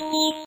你。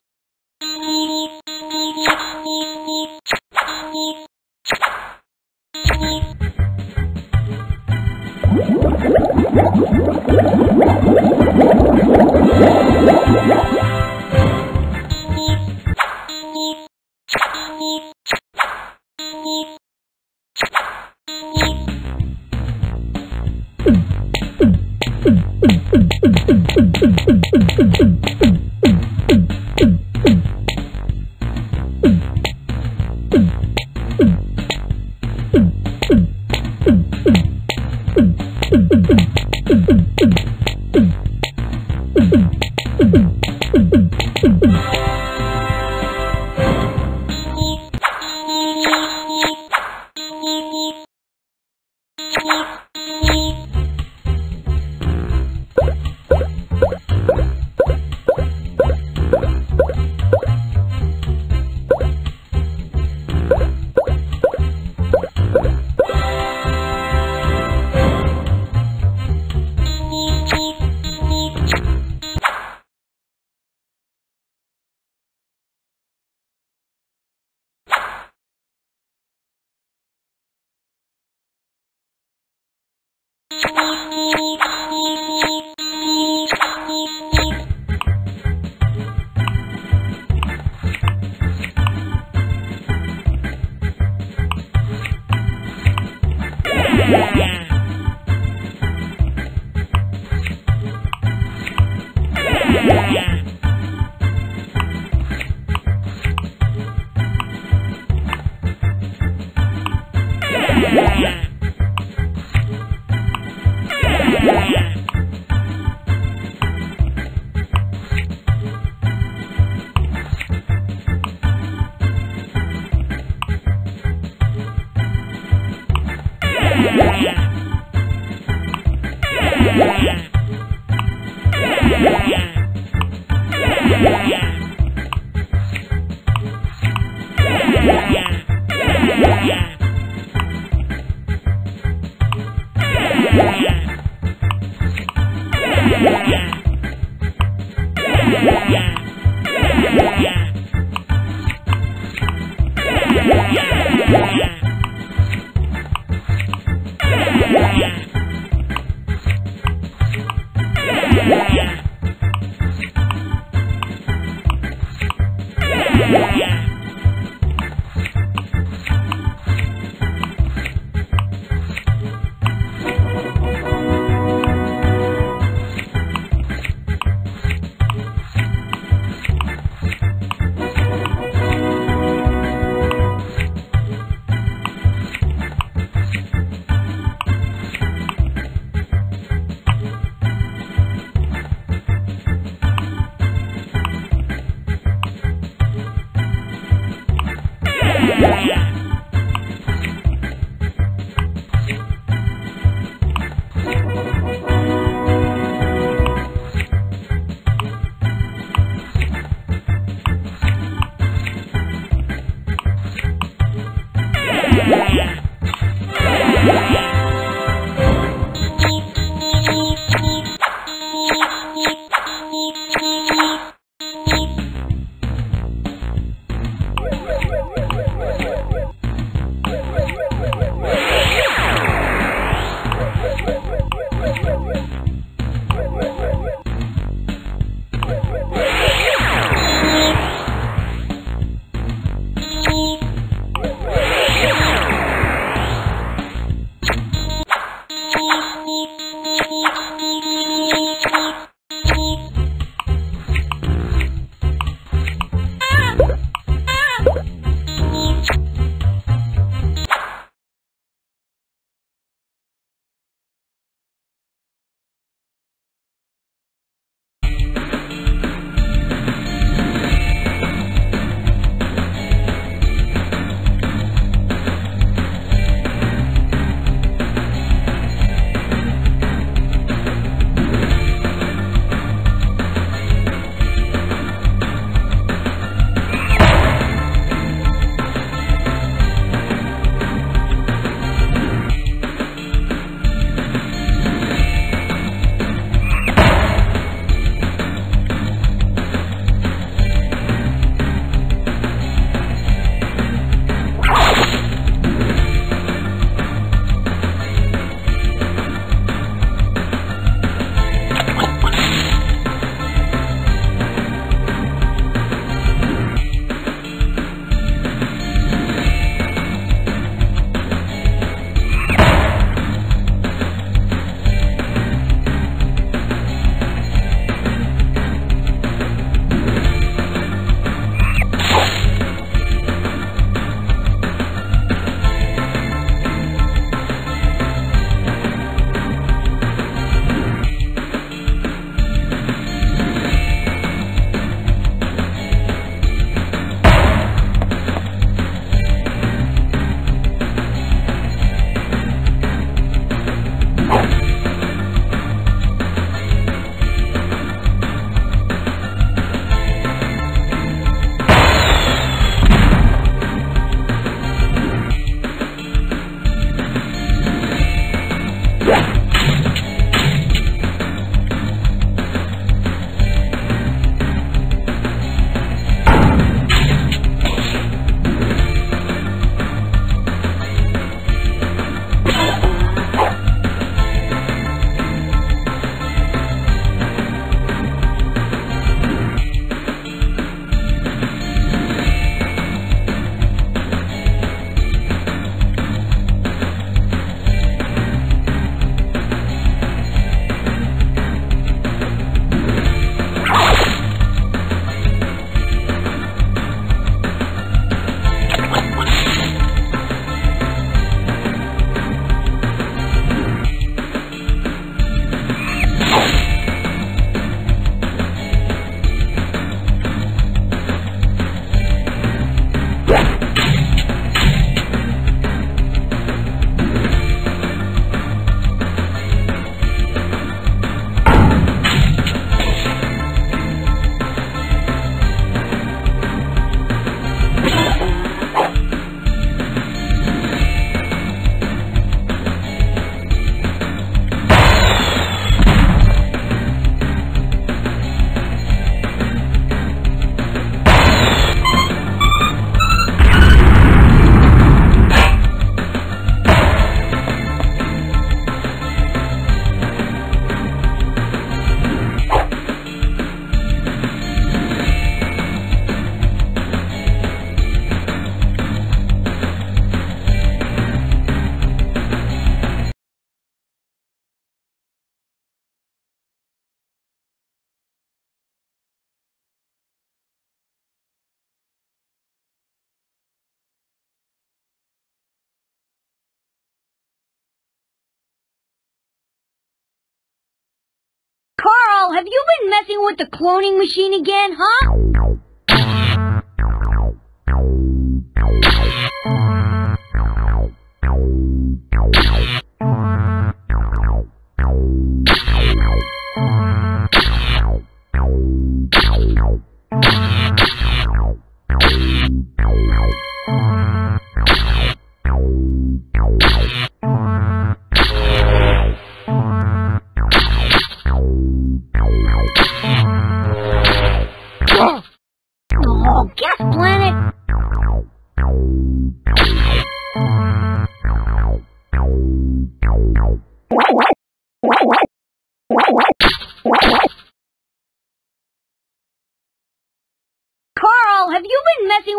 Have you been messing with the cloning machine again, huh?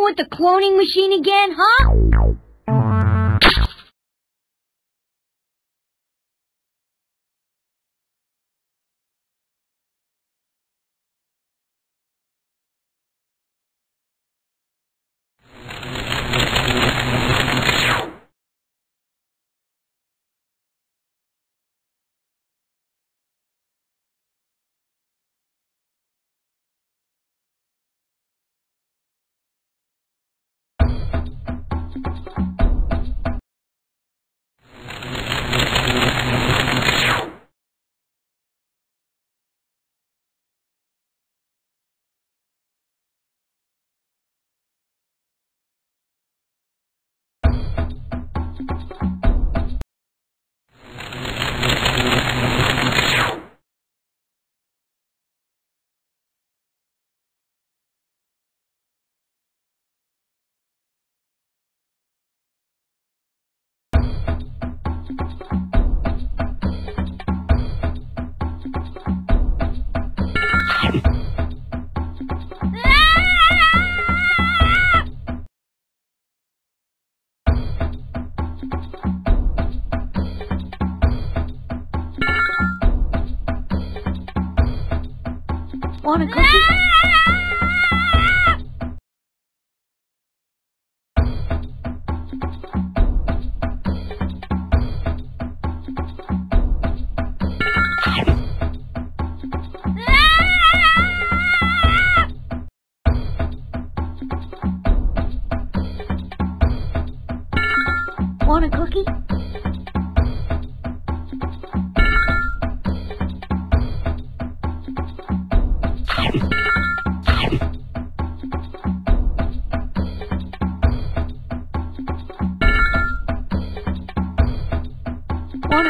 With the cloning machine again, huh? Want a cookie?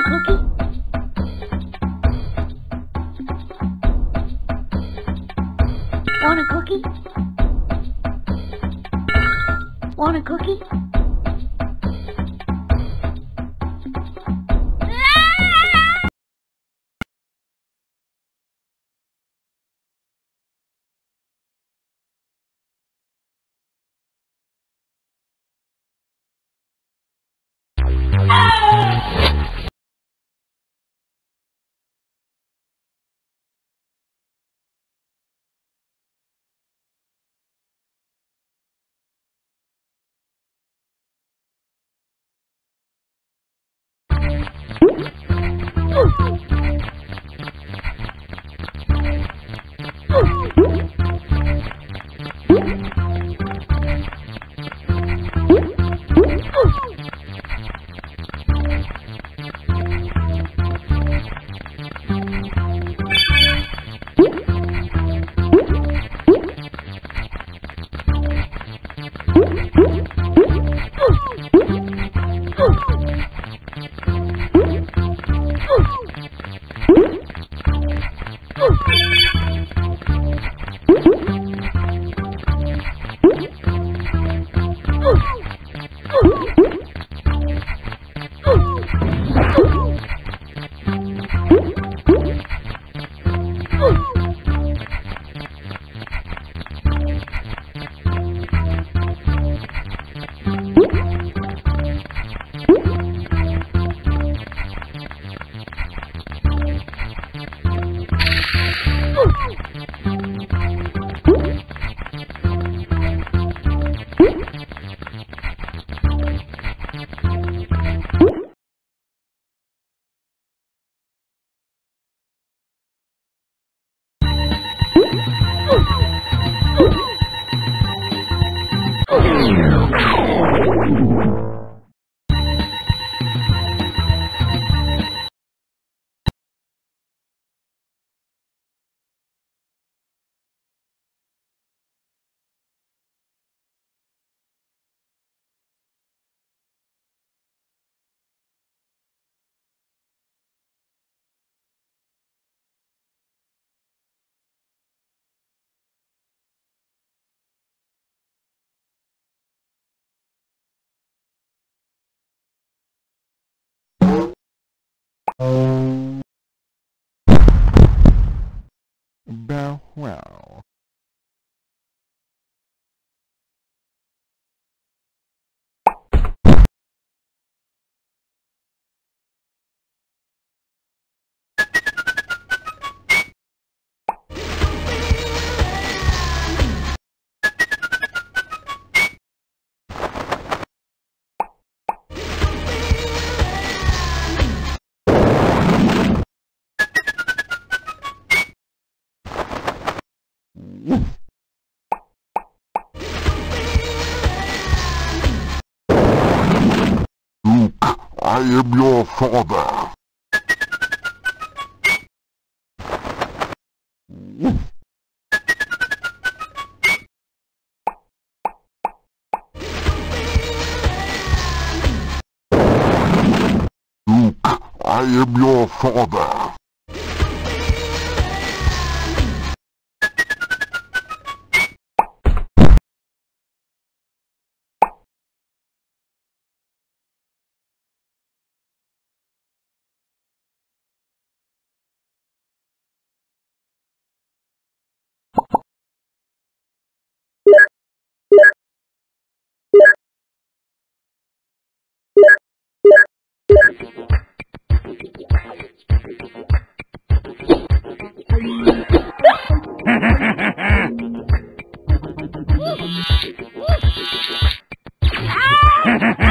Facebook Thank you. Bow wow. I am your father. Luke, I am your father. Ha ha ha!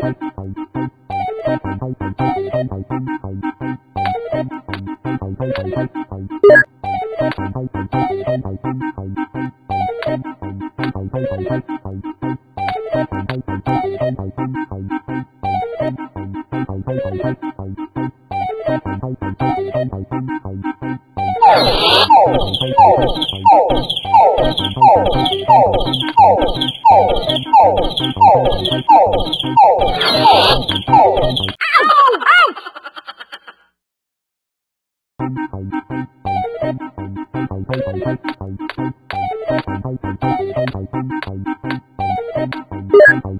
Thank you.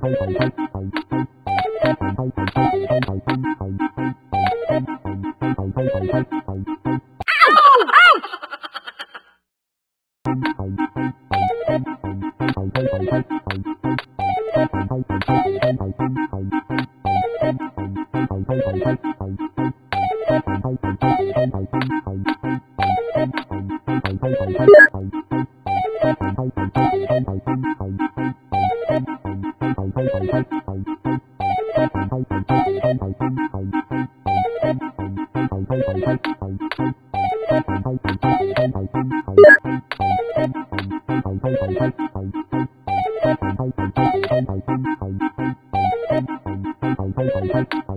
thay thay thay thay thay Thank you.